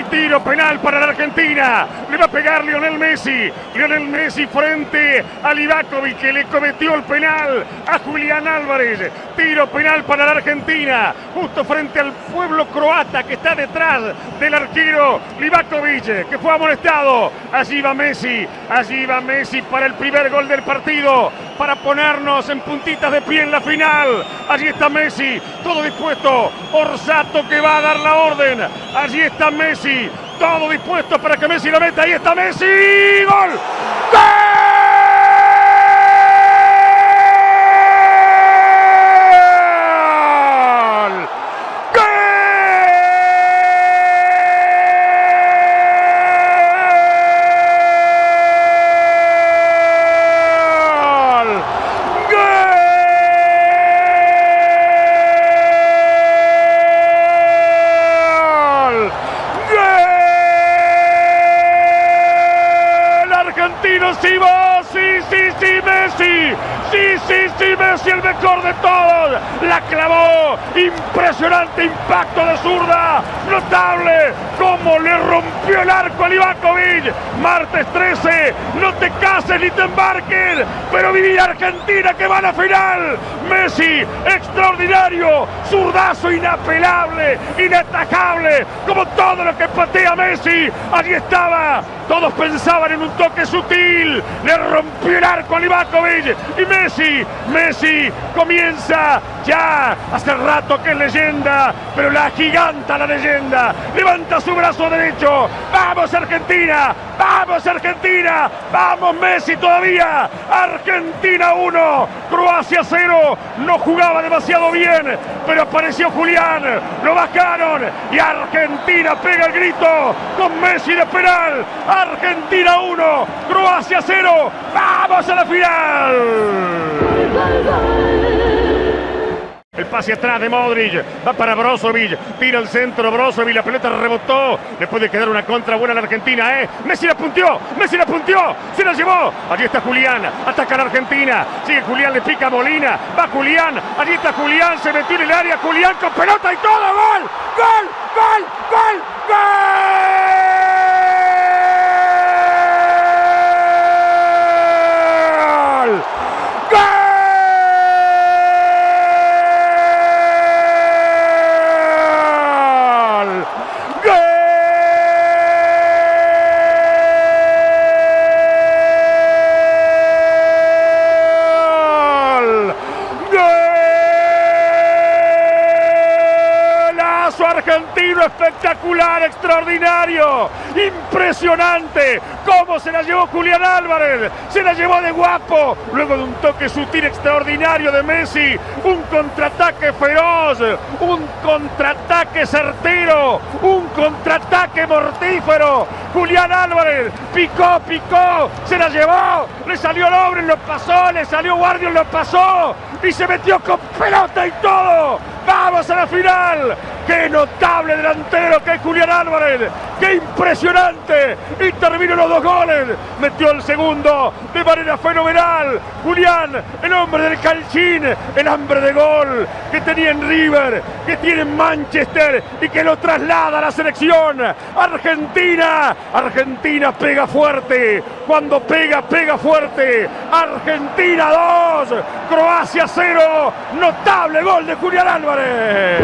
Hay tiro penal para la Argentina. Le va a pegar Lionel Messi. Lionel Messi frente a Livakovic que le cometió el penal a Julián Álvarez. Tiro penal para la Argentina. Justo frente al pueblo croata que está detrás del arquero Livakovic que fue amonestado. Allí va Messi. Allí va Messi para el primer gol del partido. Para ponernos en puntitas de pie en la final. Allí está Messi. Todo dispuesto. Orsato que va a dar la orden. Allí está Messi. Todo dispuesto para que Messi lo meta. Ahí está Messi. ¡Gol! Argentino, sí, sí, sí, Messi. Sí, sí, sí, Messi, el mejor de todos. La clavó. Impresionante impacto de zurda. Notable. Cómo le rompió el arco a Livakovic. Martes 13. No te cases ni te embarques. Pero viví Argentina que va a la final. Messi, extraordinario. Zurdazo inapelable, inatajable. Como todo lo que patea Messi. Allí estaba. Todos pensaban en un toque sutil. Le rompió el arco. Y Messi, Messi comienza ya. Hace rato que es leyenda. Pero la giganta la leyenda. Levanta su brazo derecho. Vamos Argentina. Vamos Argentina. Vamos Messi todavía. Argentina 1. Croacia 0. No jugaba demasiado bien. Pero apareció Julián. Lo bajaron. Y Argentina pega el grito. Con Messi de penal. Argentina 1. Croacia 0. Vamos a la final. El pase atrás de Modric, va para Brozovic, tira el centro Brozovic, la pelota rebotó, le puede quedar una contra buena a la Argentina, ¿eh? Messi la punteó, Messi la punteó, se la llevó, allí está Julián, ataca la Argentina, sigue Julián, le pica Molina, va Julián, allí está Julián, se metió en el área, Julián con pelota y todo, gol, gol, gol, gol, gol. Espectacular, extraordinario! ¡Impresionante! ¿Cómo se la llevó Julián Álvarez? Se la llevó de guapo. Luego de un toque sutil extraordinario de Messi. Un contraataque feroz. Un contraataque certero. Un contraataque mortífero. Julián Álvarez picó, picó. Se la llevó. Le salió Lobren, lo pasó. Le salió Guardian, lo pasó. Y se metió con pelota y todo. ¡Vamos a la final! ¡Qué notable delantero que es Julián Álvarez! ¡Qué impresionante! Y terminó los dos goles. Metió el segundo de manera fenomenal. Julián, el hombre del calchín, el hambre de gol que tenía en River, que tiene en Manchester y que lo traslada a la selección. Argentina, Argentina pega fuerte. Cuando pega, pega fuerte. Argentina 2, Croacia 0. Notable gol de Julián Álvarez.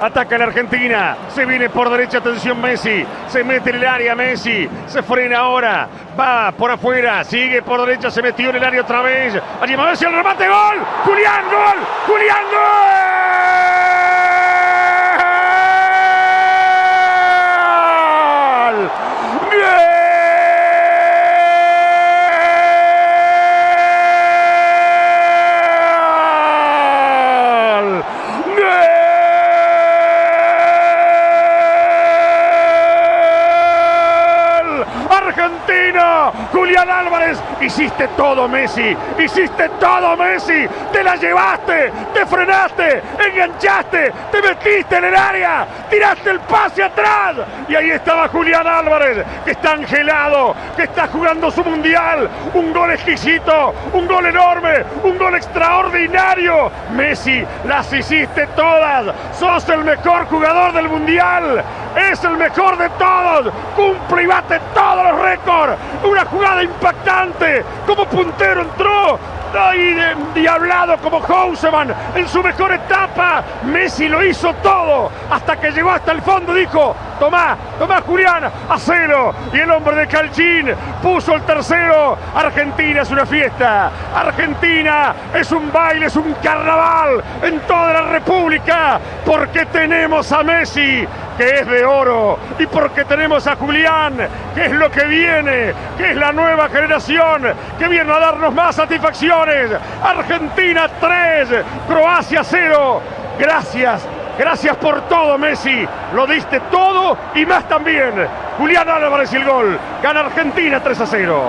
Ataca la Argentina. Se viene por derecha. Atención Messi. Se mete en el área Messi. Se frena ahora. Va por afuera. Sigue por derecha. Se metió en el área otra vez. Allí va Messi el remate. Gol. Julián. Gol. Julián. Gol. Argentino. Julián Álvarez, hiciste todo Messi, hiciste todo Messi, te la llevaste, te frenaste, enganchaste, te metiste en el área, tiraste el pase atrás. Y ahí estaba Julián Álvarez, que está angelado, que está jugando su mundial, un gol exquisito, un gol enorme, un gol extraordinario. Messi, las hiciste todas, sos el mejor jugador del mundial es el mejor de todos, cumple y bate todos los récords, una jugada impactante, como puntero entró, ahí diablado como Houseman en su mejor etapa, Messi lo hizo todo, hasta que llegó hasta el fondo, dijo, tomá, tomá Julián, a cero, y el hombre de Calchín puso el tercero, Argentina es una fiesta, Argentina es un baile, es un carnaval en toda la República, porque tenemos a Messi, que es de oro, y porque tenemos a Julián, que es lo que viene, que es la nueva generación, que viene a darnos más satisfacciones. Argentina 3, Croacia 0. Gracias, gracias por todo, Messi. Lo diste todo y más también. Julián Álvarez y el gol. Gana Argentina 3 a 0.